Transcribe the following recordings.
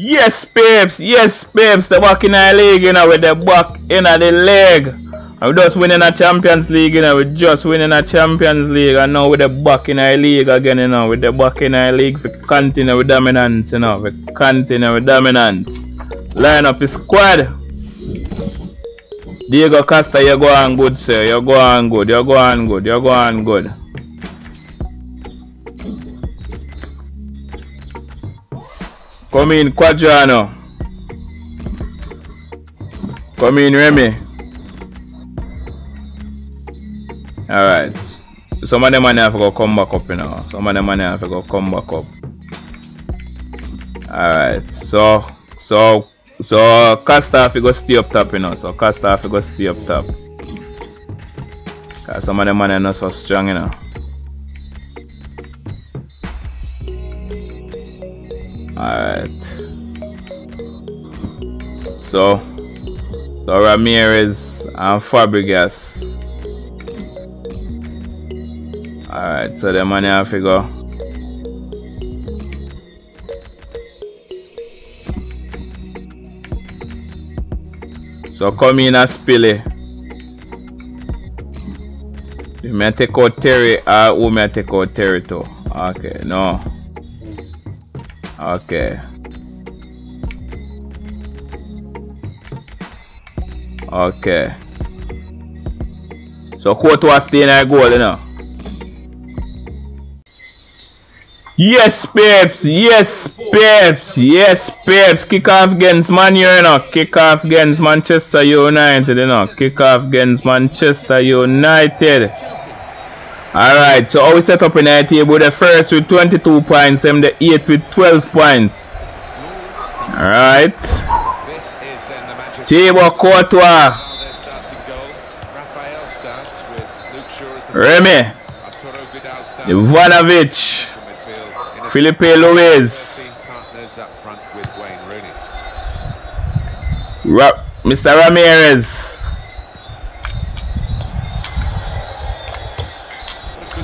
Yes, babes. Yes, babes. The back in the league, you know, with the back in the. And we just winning a Champions League, you know, we're just winning a Champions League. And now with the back in the league again, you know, with the back in the league, we continue with dominance, you know, we continue with dominance. Line up his squad. Diego Costa, you're going good, sir. You're going good. You're going good. You're going good. Come in, Cuadrado. Come in, Remy. Alright. Some of them man have to go come back up, you know. Some of them man have to go come back up. Alright. So, so, so Costa have to go stay up top, you know. So Costa have to go stay up top. Some of them man are not so strong, you know. Alright. So, so Ramirez and Fabregas. Alright, so the money to go. So come in and spill it. You may take out Terry uh, or who may take out Terry too? Okay, no. Okay. Okay. So Courtois stay in our goal, you know. Yes, Peps. Yes, Peps. Yes, Peps. Kick off against Man you know. Kick off against Manchester United, you know. Kick off against Manchester United. Alright, so how we set up in our table? The first with 22 points and the 8th with 12 points. Alright. This is then the Manchester Thibaut Courtois. Their starting goal. Raphael starts with Luke Shaw as the Remy. Arturo Vidal starts Ivanovic. from midfield. In a Filipe Luís. 13 partners up front with Wayne Rooney. Ra- Mr. Ramirez.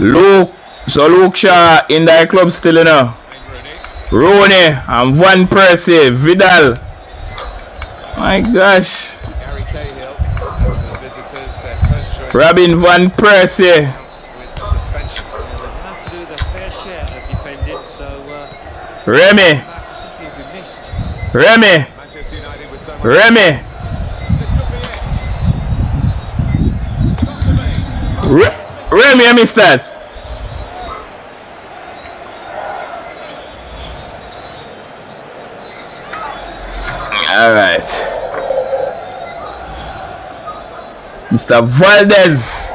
Luke. So Luke Shaw in the club still, you know. Rooney. And Van Persie. Vidal. My gosh. Robin Van Persie. Remy. Remy. Much. Remy. Remy, I missed that. All right. Mr. Valdés.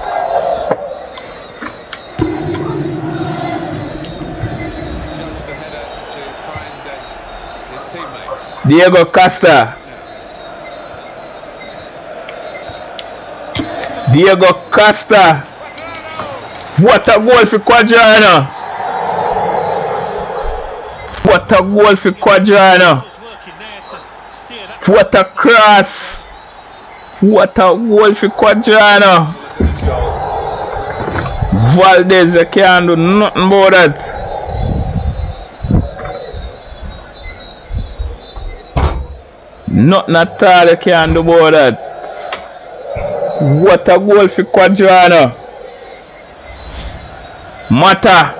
Diego Costa. Diego Costa. What a goal fi Quadrana! What a goal fi Quadrana! What a cross! What a goal fi Quadrana! Valdez, you can't do nothing about that. Nothing at all you can do about that. What a goal for Quadrano. Mata!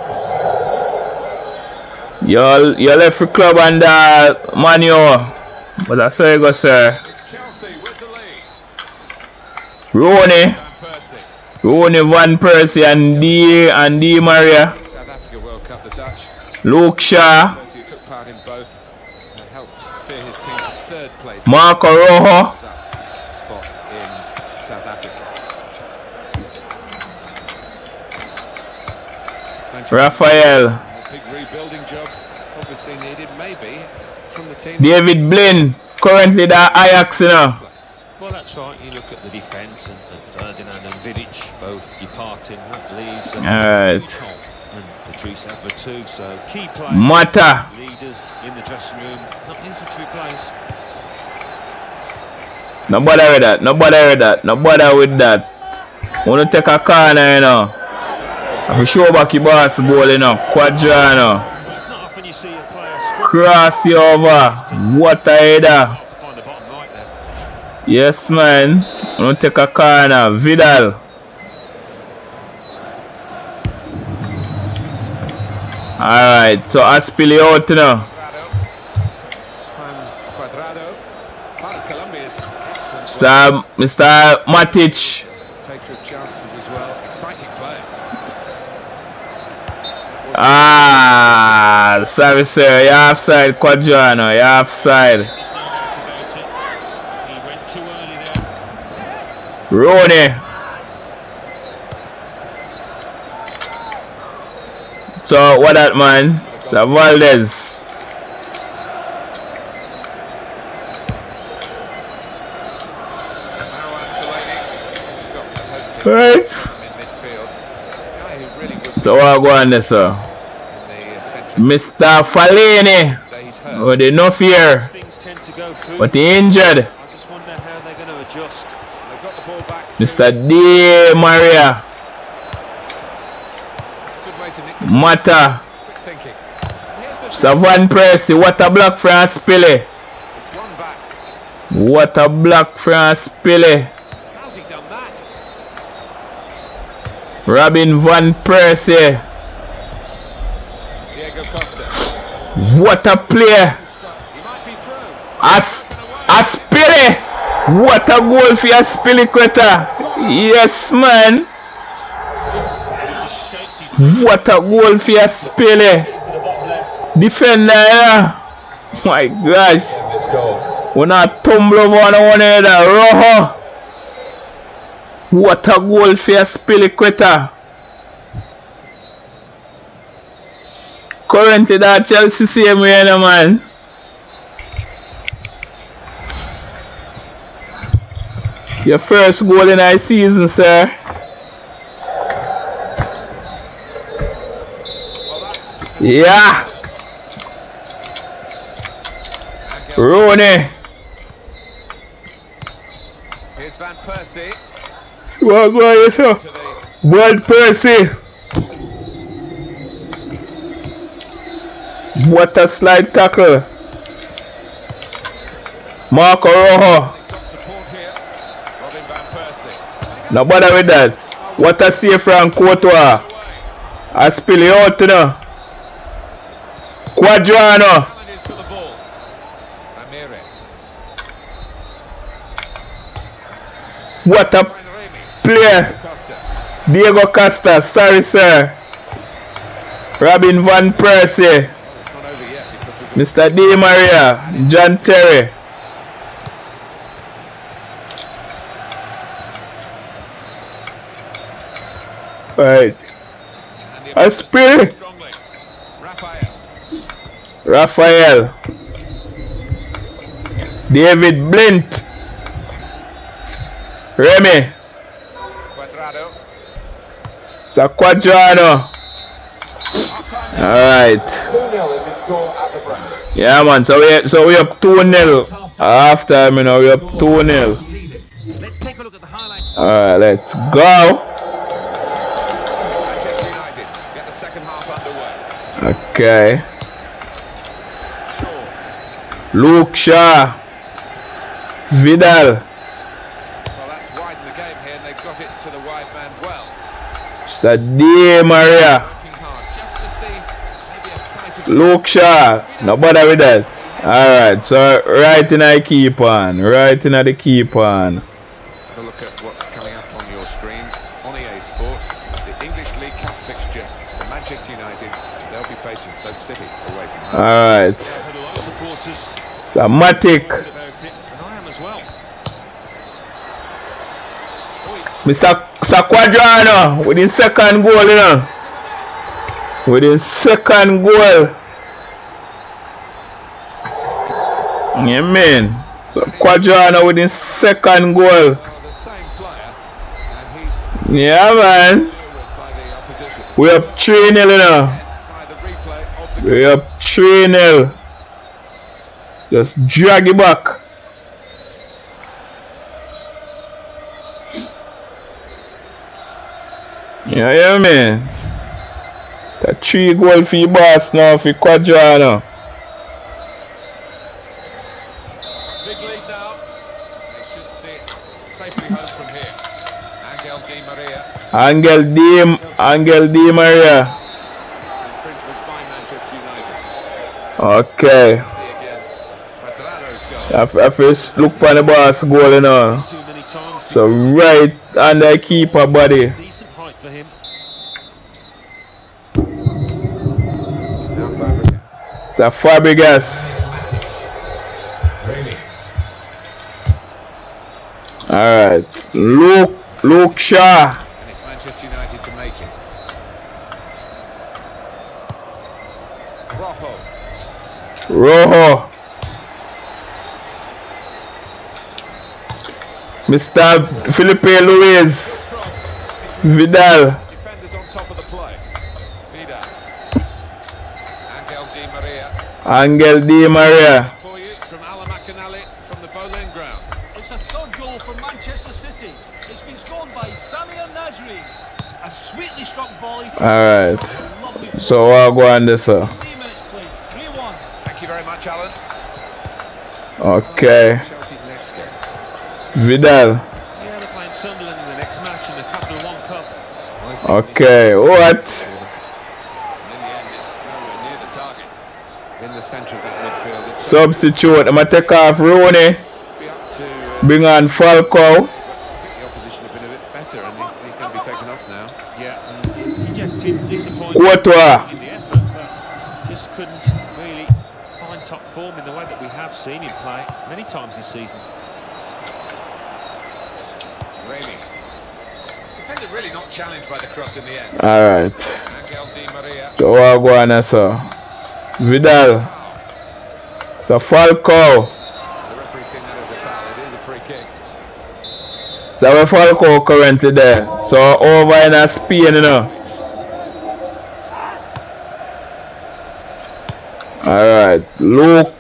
You you left the club under Manu. But that's how you go, sir. Rooney, Rooney Van Persie and D and Di Maria. Luke Shaw, Persie who took part in both and helped steer his team to third place. Marco Rojo, spot in South Africa. Manchester Raphael, A big rebuilding job, obviously needed, maybe from the team. David Blin, currently the Ajax, you know. Well, that's right. You look at the defence and, and Ferdinand and Vidic both departing. That leaves uh, Alright. Nicole and Patrice Evra too. So key players, Mata, leaders in the dressing room. Not easy to replace. no bother with that, no bother with that, no bother with that. Wanna take a corner, you know. You show back your boss ball, you know, Cuadrado. Cross you over. What a header. To. Yes, man. Don't take a corner. Vidal. Alright, so Aspili out now. Mr. Mr. Matic. Ah, sorry, sir. You're offside, Cuadrado. You're offside. Rooney. So, what that, man? So, Valdés. Right. him in midfield. Guy who really would So, what go on there, sir? Mr. Fellaini. With oh, the no fear. But injured. The back. Mr. Di Maria. Mata. Savan Percy. What a block Spilly. It's. What a block for Spilly. Robin Van Persie. What a player. As Aspili. What a goal for Azpilicueta. Yes, man. What a goal for Aspili. Defender, yeah. My gosh. When I tumble over on one head, Rojo. What a goal for Azpilicueta. Currently, that Chelsea same way, know, man. Your first goal in our season, sir. Yeah. Rooney. Here's Van Persie To the World Percy. What a slide tackle. Marco Rojo. No bother with that. What a save from. Away. I spill it out know. Quadrano. What a. player. Diego Costa. Sorry, sir. Robin Van Persie. Mr. Di Maria. John Terry. Right. and I spill. Raphael. Raphael. David Blint. Remy. Saquadrano. Alright. Yeah man, so we so we up 2 0. After you know we up 2 0. Let's take a look at the highlights. Alright, let's go. Half. Okay. Luke Shaw. Vidal. Well, that's widened the game here, and they've got it to the wide man well. Mr. Di Maria. Working hard just to see maybe a sight of Luke Shaw. No bother with that. Alright, so right in the keep on. Right in the keep on. Have a look at what's coming up on your screens on EA Sports. The English League Cup fixture for Manchester United. They'll be facing Stoke City away from home. Alright. I've heard a lot of supporters So Matic. talking about it, and I am as well. It's Mr. Mr. Cuadrado with his second goal, you know. With his second goal. Yeah, man. So Cuadrado with his second goal. Yeah, man. We up 3 0, you know. We up 3 0. Just drag it back. You hear me? That three goal for your boss now, for Cuadrado. Big lead now. They should sit safely home from here. Angel Di Maria. Angel Di, Angel Di Maria. Okay. I first look on the boss goal and all. So right under keeper body. So Fabregas. Alright. Luke Luke Shaw. And it's Manchester United to make it. Rojo. Rojo. Mr. Filipe Luís. Cross. Vidal. Defenders on top of the play. Vida. Angel Di Maria. Angel Di Maria. From Alan McInally from the Boleyn ground. It's a third goal for Manchester City. It's been scored by Sami Al Nasri. A sweetly struck volley. Alright. So I'll go on this sir. three minutes played. 3 1. Thank you very much, Alan. Okay. Chelsea's. Vidal. Yeah, they're playing Sunderland in the next match in the Capital One Cup. Okay. What? In the end, it's nowhere near the target. In the centre of that midfield, it's Substitute. I'm gonna take off Rooney. be up to. Uh, Bring on Falcao. I think the opposition have been a bit better, he's going to be taken off now. Yeah, and dejected, disappointed Courtois. in the effort, but just couldn't really find top form in the way that we have seen him play many times this season. Remy. Defender really not challenged by the cross in the end. Alright. Angel Di Maria. So I'll go on sir. Vidal. That a foul. It is a free kick. So where Falcao currently there. So over in a Spain, you know. Alright. Luke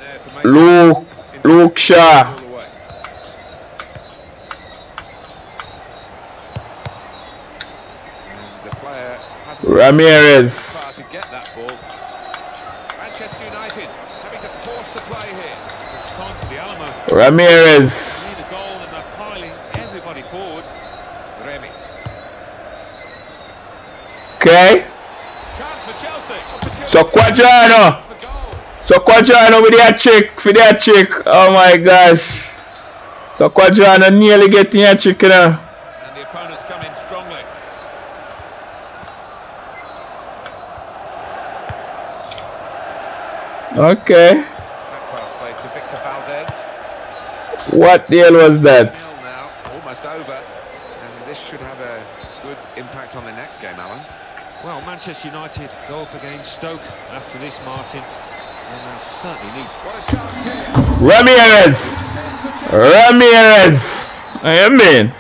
Luke Luke Shaw. all the way. And the player hasn't far Ramirez. to get that ball. Manchester United having to force the play here. It's time for the Alamo. Ramirez. Need a goal and they're piling everybody forward. Remy. Okay. So Cuadrado. So Cuadrado with their chick. For their chick. Oh my gosh. So Cuadrado nearly getting a chick, you know. And the in strongly. Okay. Back pass played to Victor Valdés. What the hell was that? Now, almost over. And this should have a good impact on the next game, Alan. Well, Manchester United go up against Stoke after this, Martin. And they certainly need What a chance here. Ramirez. Ramirez. I mean.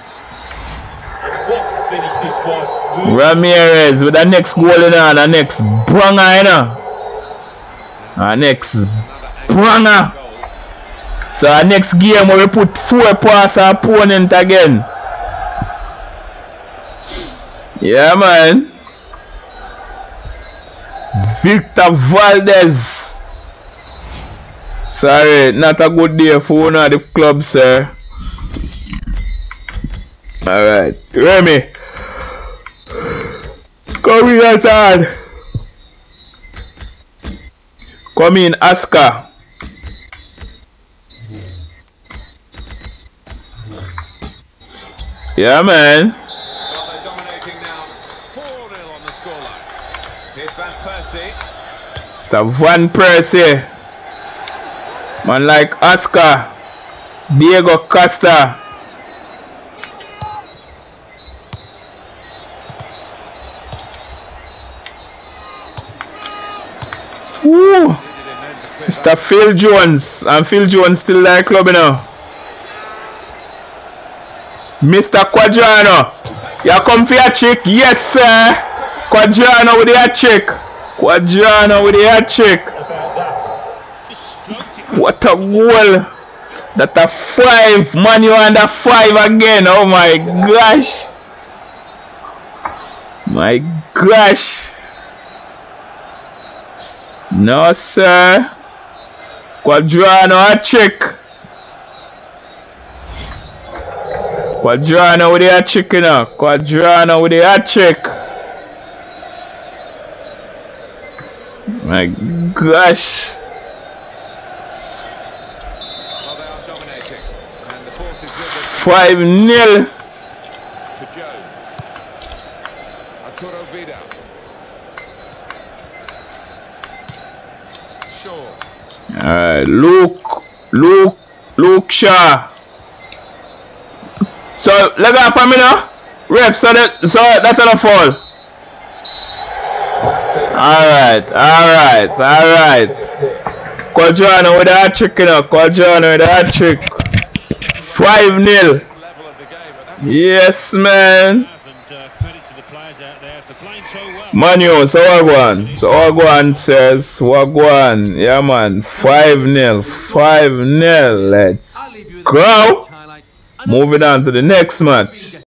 Finish this was. Ramirez with the next goal in on the next banger, you know. The next Another banger. So our next game we put four past our opponent again. Yeah man. Victor Valdez. Sorry, not a good day for one of the club, sir. Alright, Remy. Come in, Assad. Come in, Aska. Yeah, man. Well, they're dominating now. 4-0 on the Van Persie. Man like Oscar. Diego Costa. Woo. Clear Mr. Phil Jones. And Phil Jones still there club, you know. Mr. Cuadrado. You come for your chick? Yes, sir. Cuadrado with your chick. Cuadrado with your chick. What a goal. That a five. Man, you under five again. Oh my gosh. My gosh. No, sir. Cuadrado a chick. Cuadrado with the hat trick, you know. Uh, Cuadrado with the hat trick. My gosh. Well, they are dominating. And the force is with 5 0. them to Jones. Arturo Vidal. Shaw. Alright, Luke. Luke. Luke Shaw. So, leg off for me now. Ref, so that, so that's not a fall. Alright, alright, alright. Cuadrado with a hat trick, you know. Cuadrado with a hat trick. 5 0. Level of the game, but that's Yes, man. Manu, so Wagwan. So Wagwan says, Wagwan. Yeah, man. 5 0. 5 0. Let's go. Moving on to the next match.